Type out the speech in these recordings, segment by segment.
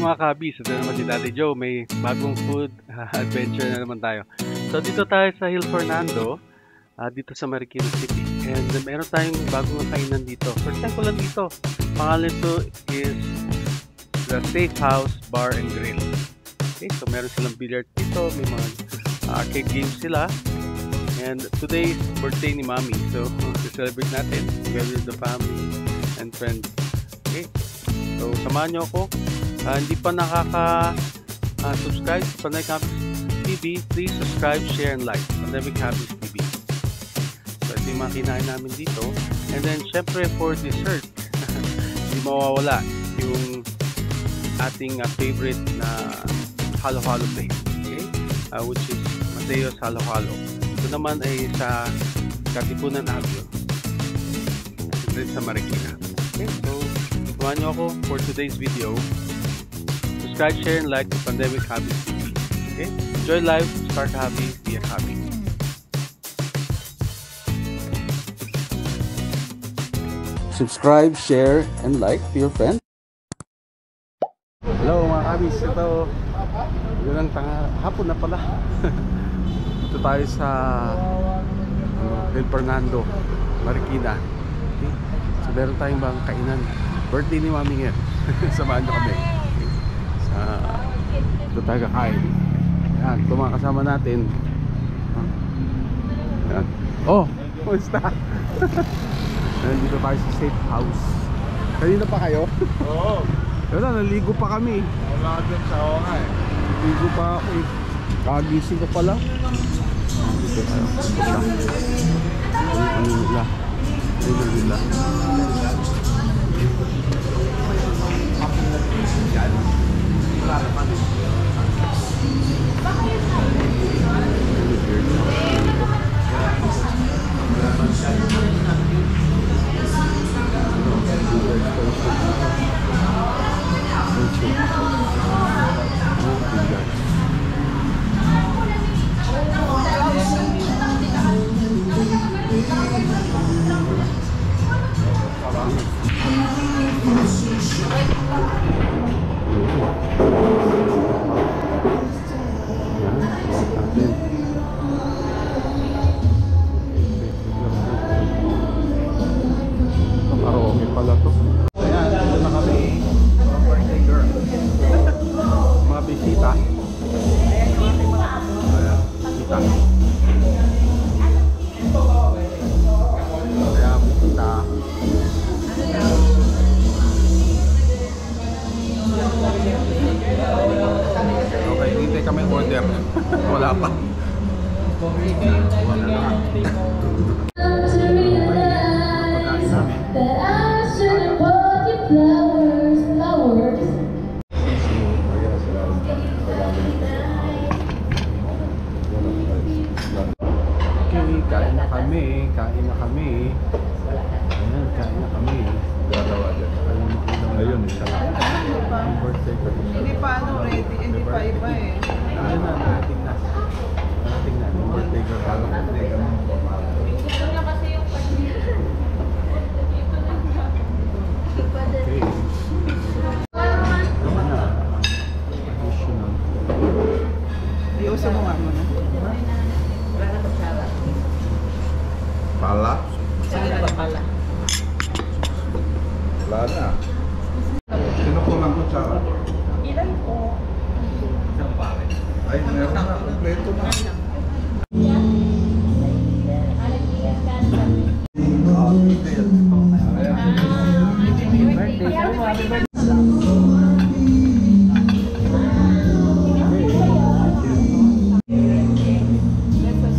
mga kabis, ito naman si Daddy Joe, may bagong food adventure na naman tayo. So dito tayo sa Hill Fernando, uh, dito sa Marikina City. And meron tayong bagong kainan dito. First time ko lang dito. Pangalan to is the Safe House Bar and Grill. Okay, so meron silang billiard dito, may mga arcade games sila. And today is birthday ni Mami. So, celebrate natin together with the family and friends. Okay? So, samahan nyo ako. Uh, hindi pa nakaka-subscribe uh, sa Pandemic Habits TV, please subscribe, share, and like. Pandemic Habits TV. So, ito yung mga kinain namin dito. And then, syempre, for dessert, hindi mawawala yung ating uh, favorite na halo-halo place. Okay? Uh, which is Mateo's Halo-Halo. Ito naman ay sa Katipunan Avenue. Ito sa Marikina. Okay? So, samahan nyo ako for today's video. Subscribe, share, and like the Pandemic Habits TV. Okay? Enjoy life, start happy, be happy. Subscribe, share, and like to your friends. Hello mga kabis, ito Magandang tanga, hapon na pala Ito tayo sa ano, Del Fernando Marikina okay. So meron tayong bang kainan Birthday ni Mami ngayon Samahan nyo kami Ito tayo kakain Yan, ito mga kasama natin Yan. Oh, kumusta? Nandito tayo sa safe house Kanina pa kayo? Oo. Wala, naligo pa kami Wala dun sa ona eh. Naligo pa ako eh Kagising ko pala Dito tayo Ano nila Ano nila Wala pa. Wala na. Kain na kami, kain na kami. Ayan, kain na kami. Gagawa dyan. Alam mo kung. Hindi pa ano ready, hindi pa iba eh. Wala na. Sino po lang sa... Ilan po? Ay, meron na. Kompleto na. Let us,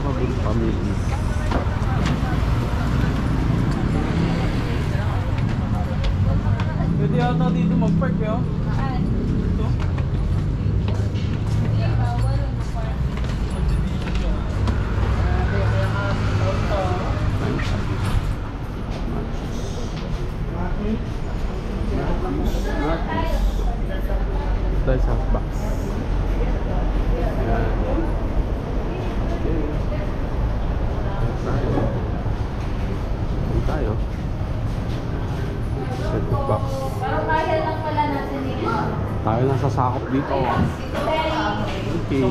probably family is. Pwede yata dito mag-park eh oh. Dito. Nice half box. Tayo nasa sakop dito. Okay.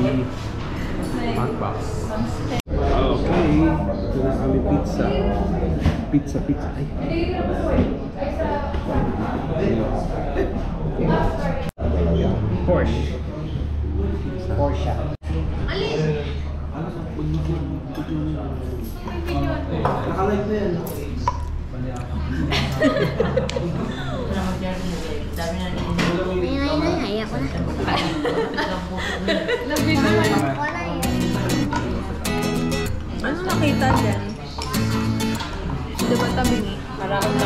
Hot box. Okay. Ito na kami pizza. Pizza, pizza. Ay. Labi naman. Ano nakita dyan? Di ba tabingi? Para akong